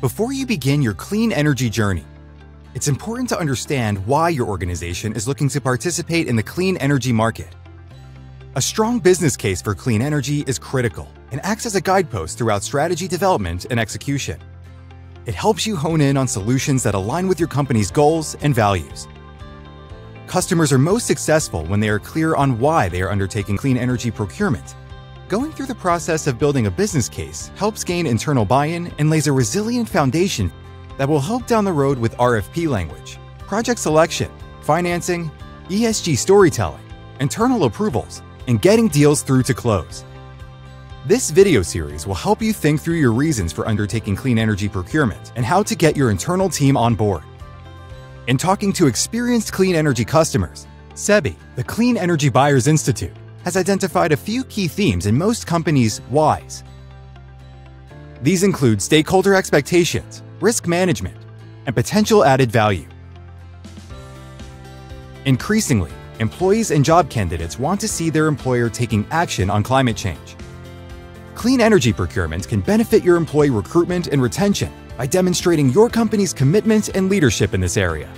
Before you begin your clean energy journey, it's important to understand why your organization is looking to participate in the clean energy market. A strong business case for clean energy is critical and acts as a guidepost throughout strategy development and execution. It helps you hone in on solutions that align with your company's goals and values. Customers are most successful when they are clear on why they are undertaking clean energy procurement Going through the process of building a business case helps gain internal buy-in and lays a resilient foundation that will help down the road with RFP language, project selection, financing, ESG storytelling, internal approvals, and getting deals through to close. This video series will help you think through your reasons for undertaking clean energy procurement and how to get your internal team on board. In talking to experienced clean energy customers, CEBI, the Clean Energy Buyers Institute, has identified a few key themes in most companies' whys. These include stakeholder expectations, risk management, and potential added value. Increasingly, employees and job candidates want to see their employer taking action on climate change. Clean energy procurement can benefit your employee recruitment and retention by demonstrating your company's commitment and leadership in this area.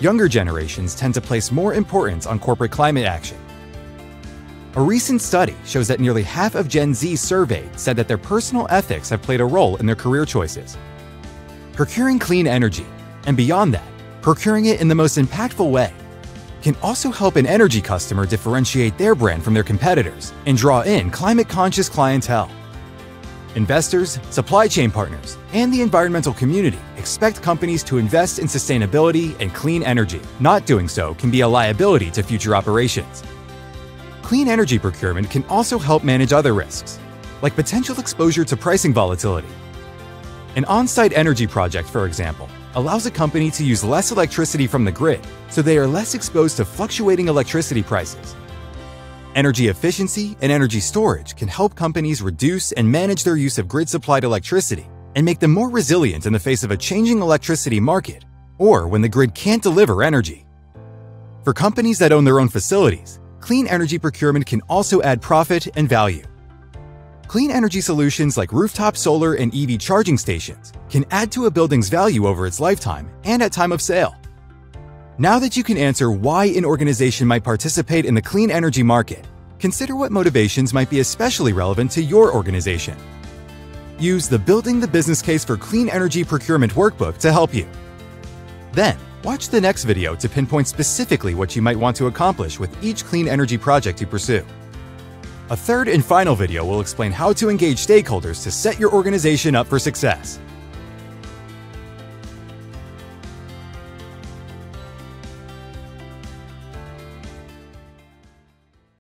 Younger generations tend to place more importance on corporate climate action a recent study shows that nearly half of Gen Z surveyed said that their personal ethics have played a role in their career choices. Procuring clean energy, and beyond that, procuring it in the most impactful way, can also help an energy customer differentiate their brand from their competitors and draw in climate-conscious clientele. Investors, supply chain partners, and the environmental community expect companies to invest in sustainability and clean energy. Not doing so can be a liability to future operations. Clean energy procurement can also help manage other risks, like potential exposure to pricing volatility. An on-site energy project, for example, allows a company to use less electricity from the grid so they are less exposed to fluctuating electricity prices. Energy efficiency and energy storage can help companies reduce and manage their use of grid-supplied electricity and make them more resilient in the face of a changing electricity market or when the grid can't deliver energy. For companies that own their own facilities, clean energy procurement can also add profit and value. Clean energy solutions like rooftop solar and EV charging stations can add to a building's value over its lifetime and at time of sale. Now that you can answer why an organization might participate in the clean energy market, consider what motivations might be especially relevant to your organization. Use the Building the Business Case for Clean Energy Procurement workbook to help you. Then, Watch the next video to pinpoint specifically what you might want to accomplish with each clean energy project you pursue. A third and final video will explain how to engage stakeholders to set your organization up for success.